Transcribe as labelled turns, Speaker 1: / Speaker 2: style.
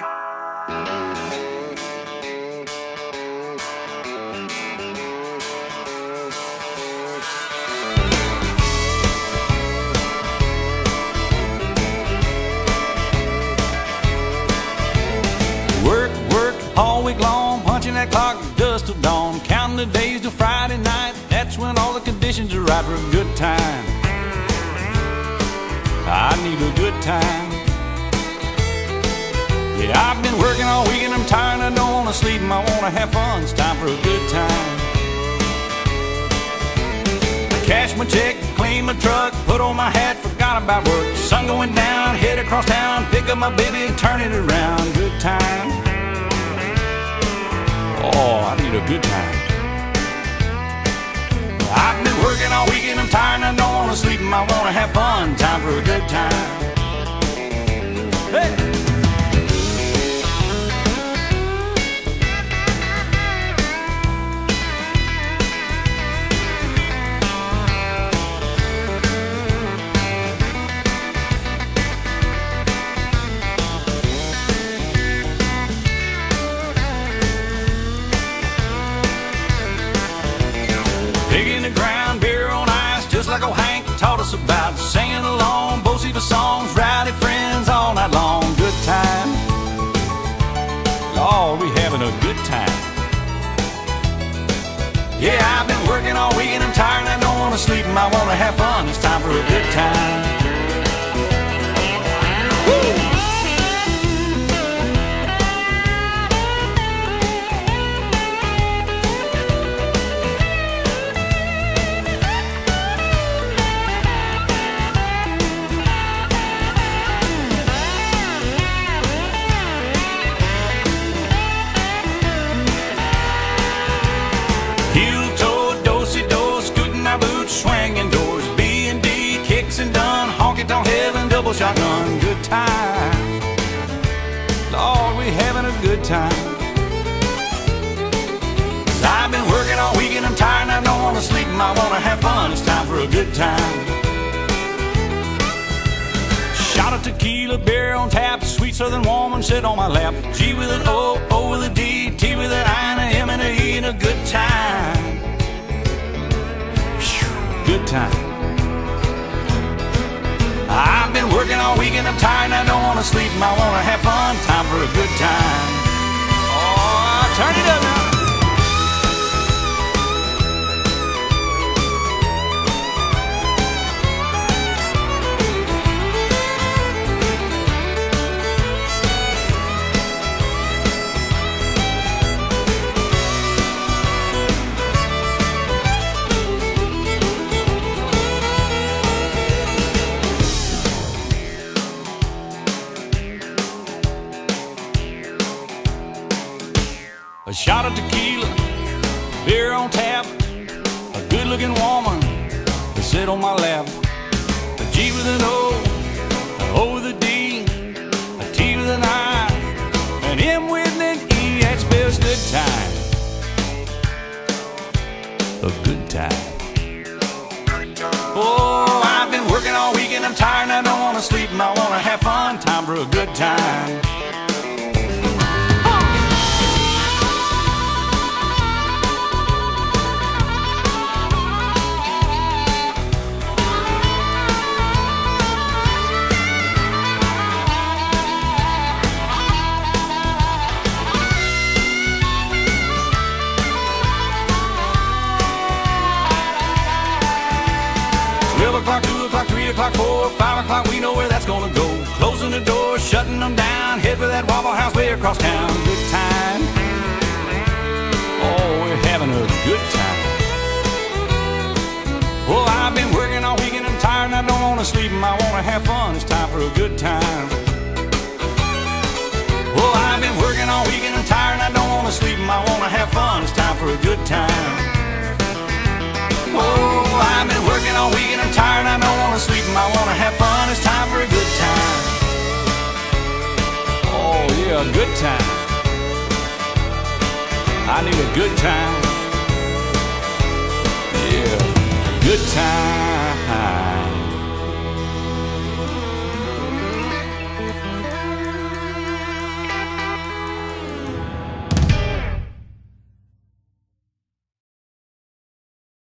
Speaker 1: Work, work all week long, punching that clock dust till dawn, counting the days till Friday night. That's when all the conditions are right for a good time. I need a good time. Yeah, I've been working all week and I'm tired. I don't wanna sleep I wanna have fun. It's time for a good time. I cash my check, clean my truck, put on my hat, forgot about work. Sun going down, head across town, pick up my baby and turn it around. Good time. Oh, I need a good time. I've been working all week and I'm tired I don't wanna sleep I wanna have fun. Time for a good time. Us about. Singing along, Bocephus songs, rowdy friends all night long. Good time. Lord, we having a good time. Yeah, I've been working all week and I'm tired and I don't wanna sleep and I wanna have fun. It's time for a good time. Double shotgun, good time. Lord, we having a good time. i I've been working all week and I'm tired and I don't wanna sleep and I wanna have fun. It's time for a good time. Shot of tequila, beer on tap, sweet southern woman sit on my lap. G with an O, O with a D, T with an I, and a M and a E, and a good time. Phew, Good time. Been working all week and I'm tired and I don't wanna sleep and I wanna have fun. Time for a good time. Oh, turn it up now. Shot of tequila, beer on tap, a good looking woman to sit on my lap. A G with an O, an O with a D, a T with an I, an M with an E, that spells good time. A good time. 12 o'clock, 2 o'clock, 3 o'clock, 4, 5 o'clock, we know where that's gonna go. Closing the door, shutting them down, head for that Waffle House way across town. Good time. Oh, we're having a good time. Well, I've been working all weekend, I'm tired and I don't wanna sleep, and I wanna have fun. It's time for a good time. Well, I've been working all weekend, I'm tired and I don't wanna sleep, and I wanna have fun. It's time for a good time. Oh, I need a good time. Yeah, good time.